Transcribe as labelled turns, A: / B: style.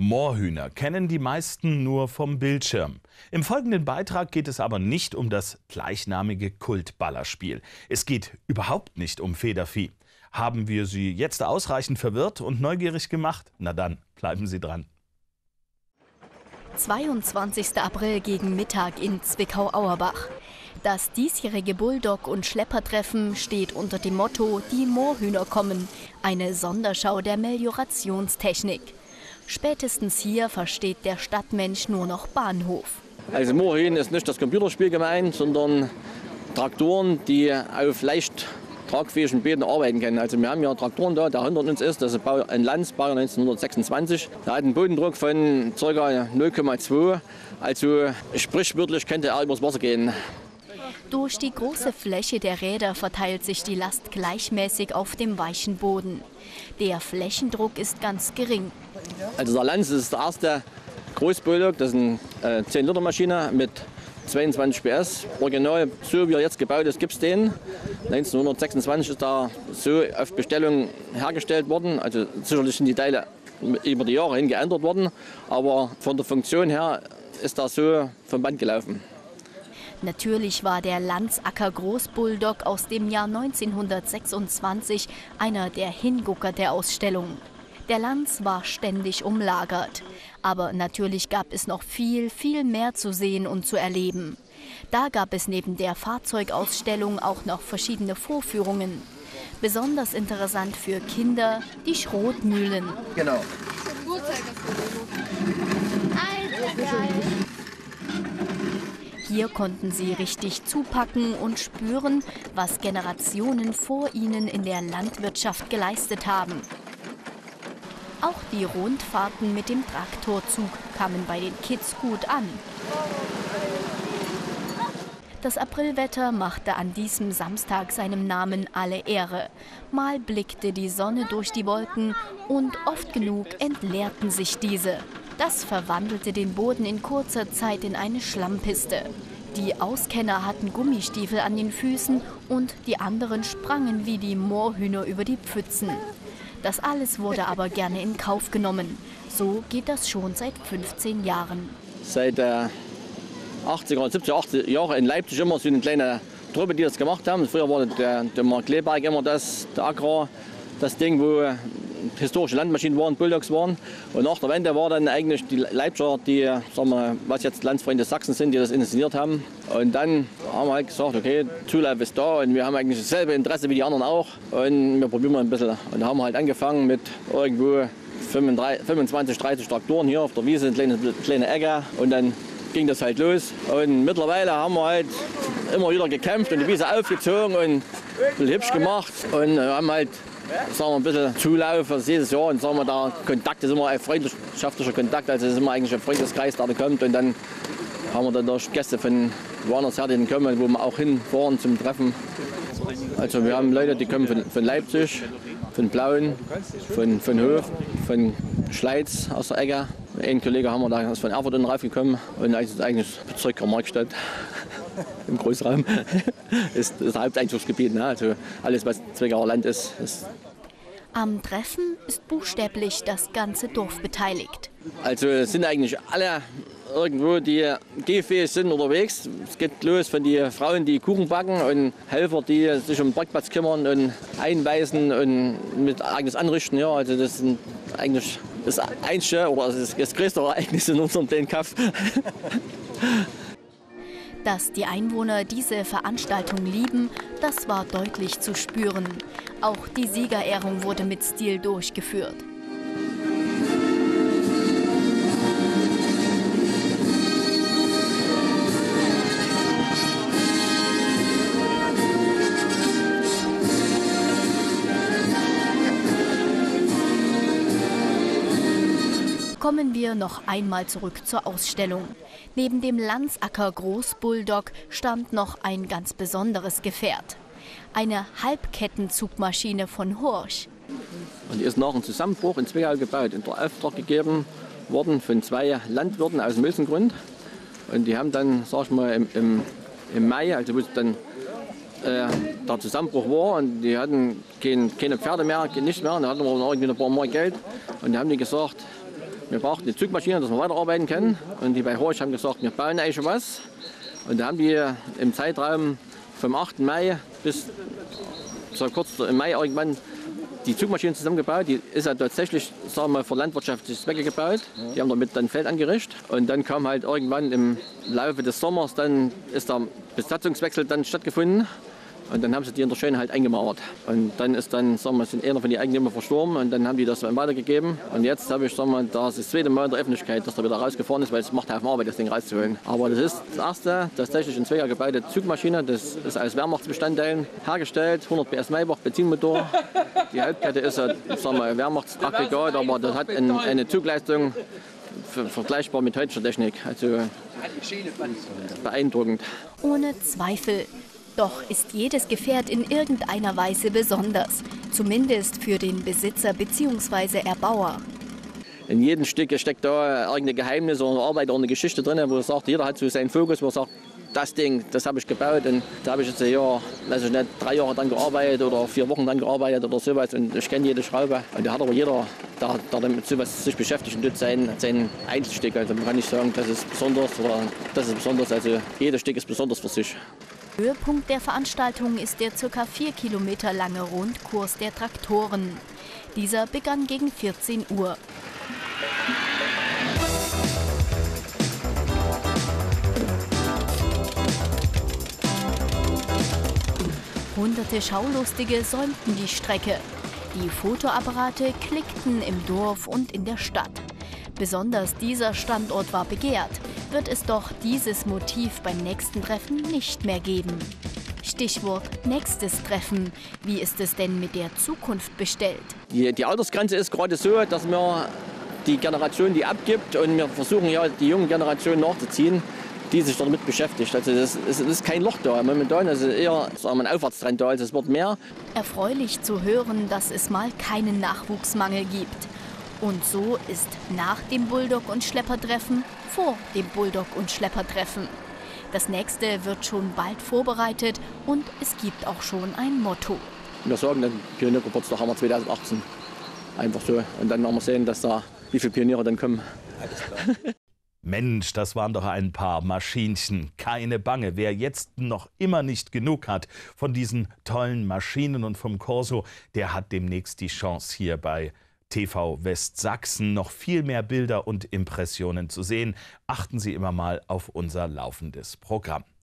A: Moorhühner kennen die meisten nur vom Bildschirm. Im folgenden Beitrag geht es aber nicht um das gleichnamige Kultballerspiel. Es geht überhaupt nicht um Federvieh. Haben wir Sie jetzt ausreichend verwirrt und neugierig gemacht? Na dann, bleiben Sie dran.
B: 22. April gegen Mittag in Zwickau-Auerbach. Das diesjährige Bulldog- und Schleppertreffen steht unter dem Motto Die Moorhühner kommen, eine Sonderschau der Meliorationstechnik. Spätestens hier versteht der Stadtmensch nur noch Bahnhof.
C: Also Moorhühn ist nicht das Computerspiel gemeint, sondern Traktoren, die auf leicht tragfähigen Beeten arbeiten können. Also wir haben ja Traktoren da, der hinter uns ist, das ist ein Lanz, Baujahr 1926. Der hat einen Bodendruck von ca. 0,2. Also sprichwörtlich könnte er übers Wasser gehen.
B: Durch die große Fläche der Räder verteilt sich die Last gleichmäßig auf dem weichen Boden. Der Flächendruck ist ganz gering.
C: Also der Lanz ist der erste Großbulldog, das ist eine äh, 10-Liter-Maschine mit 22 PS. Original, so wie er jetzt gebaut ist, gibt es den. 1926 ist er so auf Bestellung hergestellt worden. Also sicherlich sind die Teile über die Jahre hin geändert worden, aber von der Funktion her ist er so vom Band gelaufen.
B: Natürlich war der Landsacker Großbulldog aus dem Jahr 1926 einer der Hingucker der Ausstellung. Der Lanz war ständig umlagert. Aber natürlich gab es noch viel, viel mehr zu sehen und zu erleben. Da gab es neben der Fahrzeugausstellung auch noch verschiedene Vorführungen. Besonders interessant für Kinder die Schrotmühlen.
C: Genau.
B: Hier konnten sie richtig zupacken und spüren, was Generationen vor ihnen in der Landwirtschaft geleistet haben. Auch die Rundfahrten mit dem Traktorzug kamen bei den Kids gut an. Das Aprilwetter machte an diesem Samstag seinem Namen alle Ehre. Mal blickte die Sonne durch die Wolken und oft genug entleerten sich diese. Das verwandelte den Boden in kurzer Zeit in eine Schlammpiste. Die Auskenner hatten Gummistiefel an den Füßen und die anderen sprangen wie die Moorhühner über die Pfützen. Das alles wurde aber gerne in Kauf genommen. So geht das schon seit 15 Jahren.
C: Seit äh, 80er, 70er, 80er Jahren in Leipzig immer so eine kleine Truppe, die das gemacht haben. Früher war der, der Mark Kleberg immer das, der Agrar, das Ding, wo historische Landmaschinen waren, Bulldogs waren. Und nach der Wende war dann eigentlich die Leipziger, die, sagen wir, was jetzt Landsfreunde Sachsen sind, die das inszeniert haben. Und dann haben wir halt gesagt, okay, Zulauf ist da und wir haben eigentlich dasselbe Interesse wie die anderen auch. Und wir probieren mal ein bisschen. Und haben halt angefangen mit irgendwo 25, 25 30 Traktoren hier auf der Wiese, eine kleine, kleine Ecke. Und dann ging das halt los. Und mittlerweile haben wir halt immer wieder gekämpft und die Wiese aufgezogen und hübsch gemacht. Und haben halt sagen wir, ein bisschen Zulauf das jedes Jahr. Und sagen wir, der Kontakt ist immer ein freundschaftlicher Kontakt. Also es ist immer eigentlich ein Freundeskreis, der da kommt. Und dann haben wir dann durch Gäste von woanders her, die kommen, wo wir auch hinfahren zum Treffen. Also wir haben Leute, die kommen von, von Leipzig, von Blauen, von, von Hof, von Schleiz aus der Ecke. Ein Kollege haben wir da ist von Erfurt raufgekommen und eigentlich Bezirk Markstadt im Großraum ist das Haupteinzugsgebiet. Ne? Also alles, was Zwickauer Land ist, ist
B: am Treffen ist buchstäblich das ganze Dorf beteiligt.
C: Also es sind eigentlich alle irgendwo, die gehfähig sind unterwegs. Es geht los von den Frauen, die Kuchen backen und Helfer, die sich um den Parkplatz kümmern und einweisen und mit eigenes anrichten. Ja, also das sind eigentlich das einzige oder das, das größte Ereignis in unserem kleinen Kaff.
B: Dass die Einwohner diese Veranstaltung lieben, das war deutlich zu spüren. Auch die Siegerehrung wurde mit Stil durchgeführt. Kommen wir noch einmal zurück zur Ausstellung. Neben dem Landsacker Großbulldog stand noch ein ganz besonderes Gefährt. Eine Halbkettenzugmaschine von Horch.
C: Und die ist nach dem Zusammenbruch in Zwickau gebaut, in der Auftrag gegeben worden von zwei Landwirten aus Mülsengrund. Und die haben dann, sag ich mal, im, im, im Mai, also wo dann äh, der Zusammenbruch war und die hatten kein, keine Pferde mehr, nichts mehr, und da hatten wir irgendwie ein paar Mal Geld. Und die haben die gesagt, wir brauchten eine Zugmaschine, dass wir weiterarbeiten können. Und die bei Horch haben gesagt, wir bauen eigentlich schon was. Und da haben wir im Zeitraum vom 8. Mai bis so kurz im Mai irgendwann die Zugmaschine zusammengebaut. Die ist ja tatsächlich sagen wir, für landwirtschaftliche Zwecke gebaut. Die haben damit dann Feld angerichtet. Und dann kam halt irgendwann im Laufe des Sommers, dann ist der Besatzungswechsel dann stattgefunden. Und dann haben sie die in der Schöne halt eingemauert. Und dann ist dann, sagen wir, sind einer von den Eigentümern verstorben und dann haben die das dann weitergegeben. Und jetzt habe ich, sagen wir, das ist das zweite Mal in der Öffentlichkeit, dass er wieder rausgefahren ist, weil es macht halt Arbeit, das Ding rauszuholen. Aber das ist das erste, tatsächlich in zwei Jahren gebaute Zugmaschine. Das ist aus Wehrmachtsbestandteilen hergestellt, 100 PS Maybach, Benzinmotor. Die Hauptkette ist ein sagen wir, Wehrmachtsaggregat, aber das hat ein, eine Zugleistung vergleichbar mit heutiger Technik. Also beeindruckend.
B: Ohne Zweifel. Doch ist jedes Gefährt in irgendeiner Weise besonders, zumindest für den Besitzer bzw. Erbauer.
C: In jedem Stück steckt da irgendein Geheimnis oder eine Arbeit oder eine Geschichte drin, wo er sagt, jeder hat so seinen Fokus, wo er sagt, das Ding, das habe ich gebaut und da habe ich jetzt ein Jahr, also nicht drei Jahre dran gearbeitet oder vier Wochen dran gearbeitet oder sowas und ich kenne jede Schraube. Und da hat aber jeder, der, der damit sowas sich beschäftigt und tut sein, sein Einzelstück. Also man kann nicht sagen, das ist besonders oder das ist besonders. Also jedes Stück ist besonders für sich.
B: Höhepunkt der Veranstaltung ist der ca. 4 Kilometer lange Rundkurs der Traktoren. Dieser begann gegen 14 Uhr. Hunderte Schaulustige säumten die Strecke. Die Fotoapparate klickten im Dorf und in der Stadt. Besonders dieser Standort war begehrt, wird es doch dieses Motiv beim nächsten Treffen nicht mehr geben. Stichwort nächstes Treffen. Wie ist es denn mit der Zukunft bestellt?
C: Die, die Altersgrenze ist gerade so, dass wir die Generation, die abgibt und wir versuchen ja die junge Generation nachzuziehen, die sich damit beschäftigt. Also es ist kein Loch da momentan, also eher sagen wir, ein Aufwärtstrend da, also es wird mehr.
B: Erfreulich zu hören, dass es mal keinen Nachwuchsmangel gibt. Und so ist nach dem Bulldog- und Schleppertreffen vor dem Bulldog- und Schleppertreffen. Das nächste wird schon bald vorbereitet und es gibt auch schon ein Motto.
C: Wir sagen, den Pioniergeburtstag haben wir 2018. Einfach so. Und dann werden wir sehen, dass da, wie viele Pioniere dann kommen.
A: Mensch, das waren doch ein paar Maschinchen. Keine Bange. Wer jetzt noch immer nicht genug hat von diesen tollen Maschinen und vom Corso, der hat demnächst die Chance hier bei TV Westsachsen noch viel mehr Bilder und Impressionen zu sehen. Achten Sie immer mal auf unser laufendes Programm.